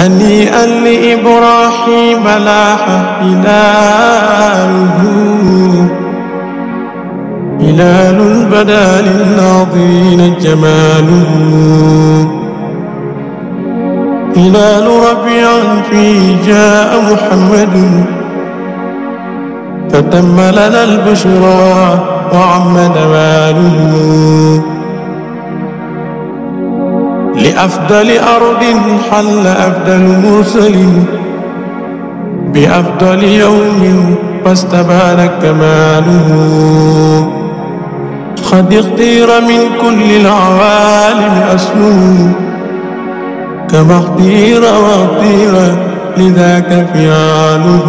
هنيئا لإبراهيم لاح هلاله هلال بدا للناظرين جماله. هلال ربيع فيه جاء محمد. فتم لنا البشرى وعم نواله. لأفضل أرض حل أفضل مرسل بأفضل يوم فاستبان كماله قد اختير من كل العوالم أسمه كما اختير وأختير لذاك فعاله.